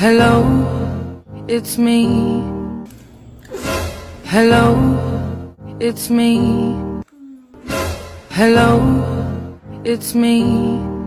Hello, it's me. Hello, it's me. Hello, it's me.